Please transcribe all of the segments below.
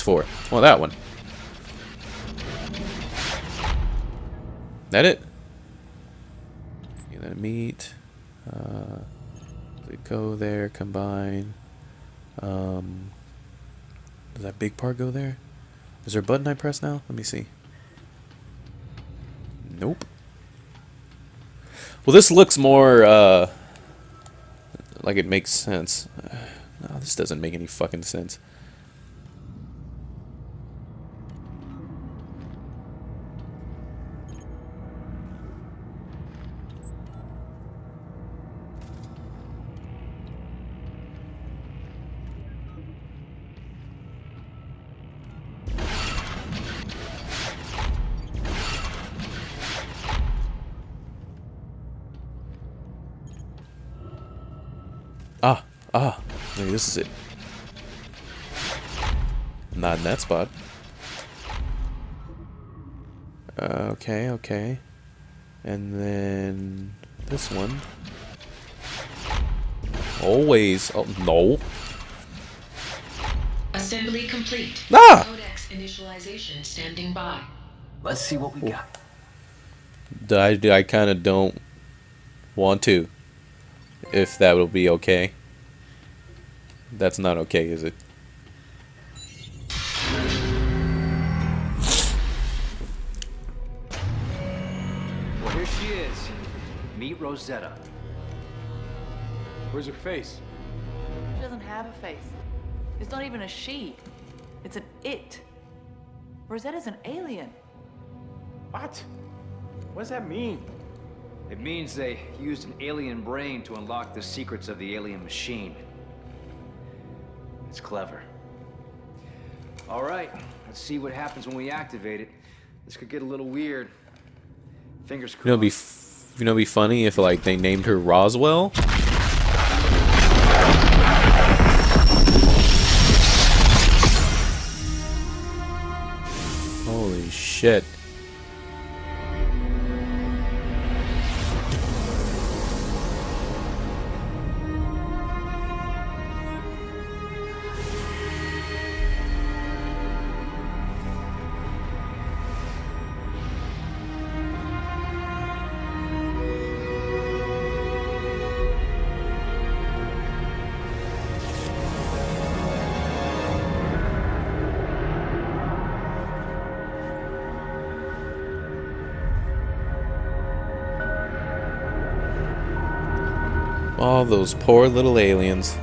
for? Well, that one. That it? Okay, then meet. Uh, go there, combine. Um, does that big part go there? Is there a button I press now? Let me see. Nope. Well, this looks more, uh, like it makes sense. No, this doesn't make any fucking sense. Maybe this is it. Not in that spot. Uh, okay, okay. And then this one. Always. Oh, no. Assembly complete. Ah! Codex initialization standing by. Let's see what we got. I, I kind of don't want to. If that will be okay. That's not okay, is it? Well, here she is. Meet Rosetta. Where's her face? She doesn't have a face. It's not even a she. It's an it. Rosetta's an alien. What? What does that mean? It means they used an alien brain to unlock the secrets of the alien machine. It's clever. All right, let's see what happens when we activate it. This could get a little weird. Fingers crossed. You know, be f- you know, be funny if like they named her Roswell. Holy shit! All those poor little aliens.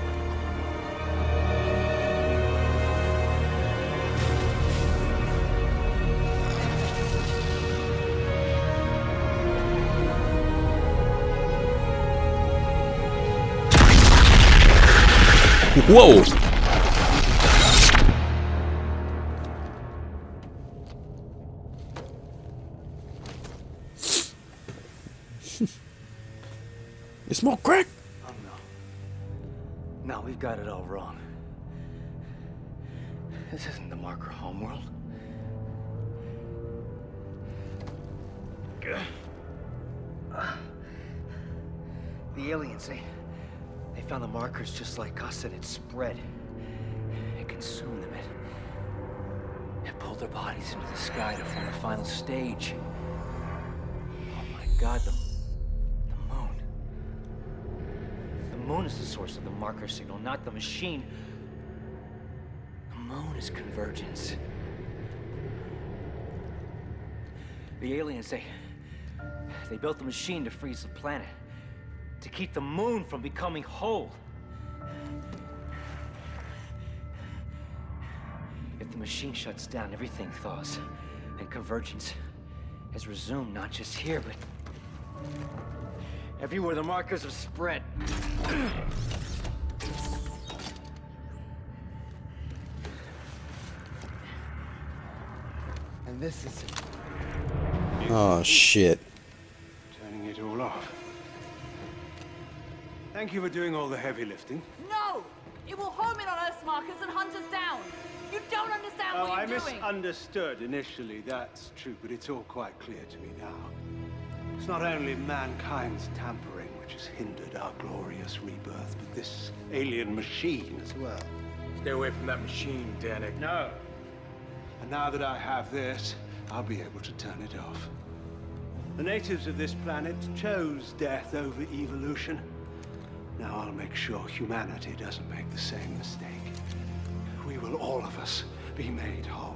Whoa! it's more crack? Got it all wrong. This isn't the marker homeworld. The aliens, they, they found the markers just like us and it spread. It consumed them. It, it pulled their bodies into the sky to form a final stage. Oh my god, the, the moon is the source of the marker signal, not the machine. The moon is convergence. The aliens, they... They built the machine to freeze the planet. To keep the moon from becoming whole. If the machine shuts down, everything thaws. And convergence has resumed, not just here, but... Everywhere the markers have spread. And this is Oh shit. turning it all off. Thank you for doing all the heavy lifting. No! It will home in on Earth's markers and hunt us down. You don't understand Oh, what you're doing. I misunderstood initially, that's true, but it's all quite clear to me now. It's not only mankind's tampering which has hindered our glorious rebirth, but this alien machine as well. Stay away from that machine, Danik. No, And now that I have this, I'll be able to turn it off. The natives of this planet chose death over evolution. Now I'll make sure humanity doesn't make the same mistake. We will all of us be made whole.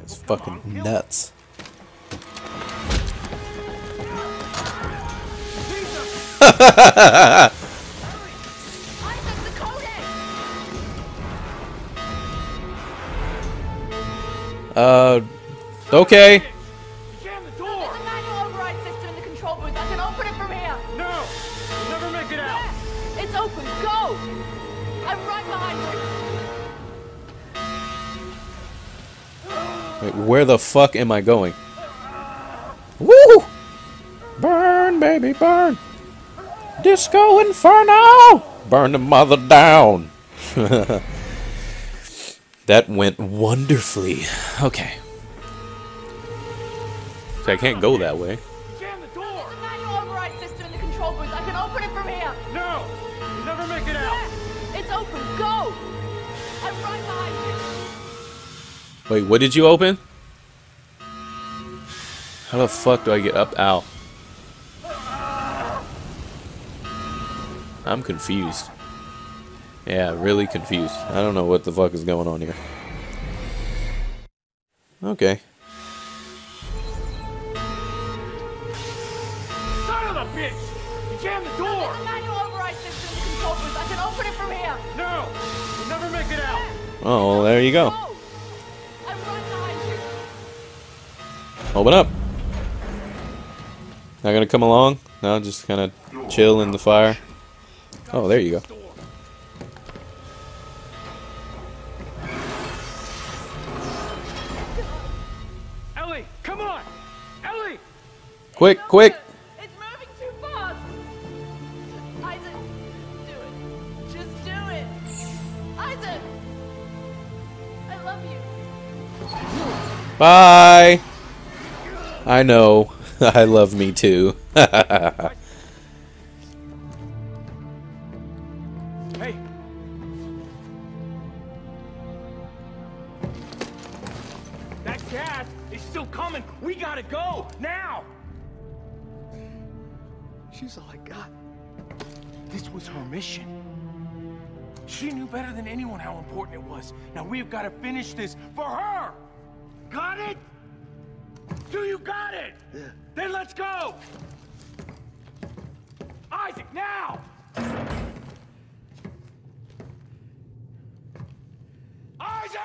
It's fucking nuts. Uh, okay. Jam the There's a manual override system in the control booth. I can open it from here. No! You'll never make it out! It's open. Go! I'm right behind you. Wait, where the fuck am I going? Woo! Burn, baby, burn! Disco Inferno! Burn the mother down! that went wonderfully. Okay. So I can't go that way. Jam the door! There's a manual override system in the control booth. I can open it from here. No! You'll never make it out! It's open. Go! I'm right behind you. Wait, what did you open? How the fuck do I get up? Ow. I'm confused. Yeah, really confused. I don't know what the fuck is going on here. Okay. Son of a bitch! You jammed the door! There's a manual override system in the control booth. I can open it from here. No! You'll never make it out! Oh, well, there you go. Go! I'm right behind you. Open up. Not gonna come along? No, just kind of chill in the fire. Oh, there you go. Ellie, come on! Ellie! Quick, quick! It's moving too fast. Isaac, do it. Just do it. Isaac! I love you. Bye! I know. I love me too. She's all I got. This was her mission. She knew better than anyone how important it was. Now we've got to finish this for her! Got it? Do you got it? Then let's go! Isaac, now! Isaac!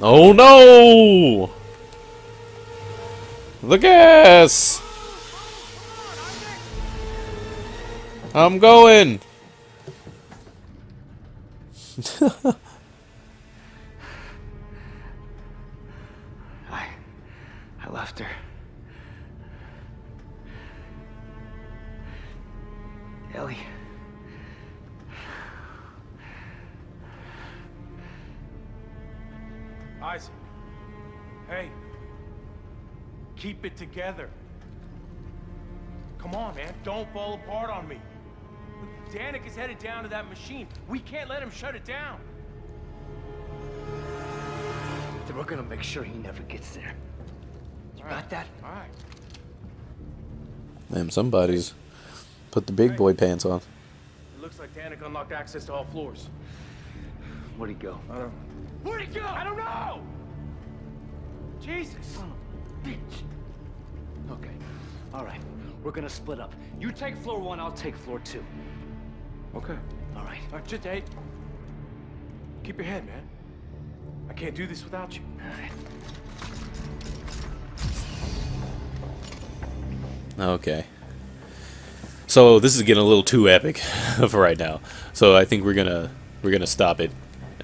oh no! The gas! I'm going! I. I left her. Ellie. Isaac. Hey. Keep it together. Come on, man. Don't fall apart on me. Look, Danik is headed down to that machine. We can't let him shut it down. Then we're gonna make sure he never gets there. You got that? All right. Damn, somebody's put the big boy pants on. It looks like Danik unlocked access to all floors. Where'd he go? I don't... Where'd he go? I don't know! Jesus. Oh. Son of a bitch. Okay. All right. We're gonna split up. You take floor one, I'll take floor two. Okay. All right. All right, just, hey. Keep your head, man. I can't do this without you. All right. Okay. So this is getting a little too epic for right now. So I think we're gonna we're gonna stop it.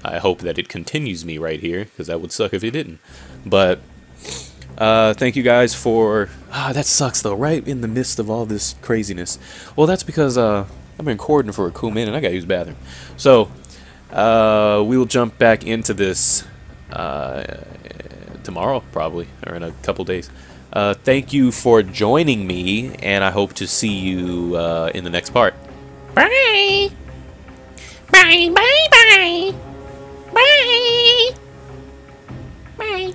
I hope that it continues me right here because that would suck if it didn't. But uh, thank you guys for. Ah, that sucks though, right in the midst of all this craziness. Well, that's because uh, I've been recording for a cool minute and I gotta use the bathroom. So, uh, we will jump back into this uh, tomorrow, probably, or in a couple days. Uh, thank you for joining me, and I hope to see you uh, in the next part. Bye! Bye, bye, bye! Bye! Bye!